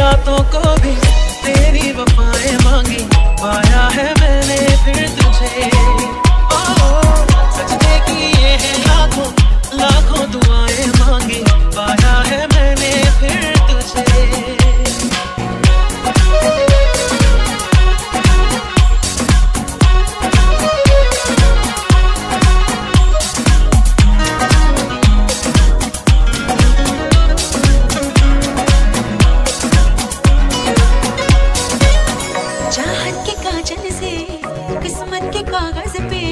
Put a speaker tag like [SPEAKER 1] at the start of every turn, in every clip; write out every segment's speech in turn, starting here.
[SPEAKER 1] रातों को भी तेरी वफाएँ मांगी। पाया है मैंने फिर तुझे।
[SPEAKER 2] चाहत के काजल से किस्मत के कागज़ पे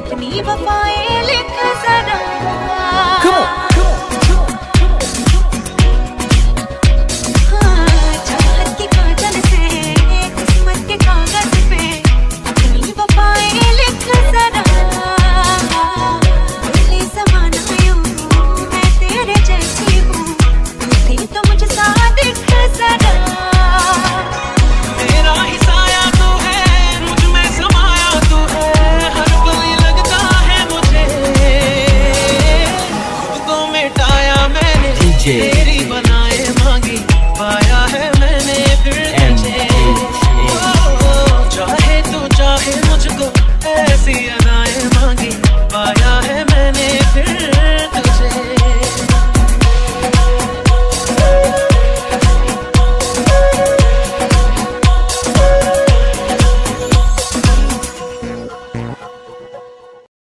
[SPEAKER 2] अपनी बपाए लिख जरा
[SPEAKER 1] DJ.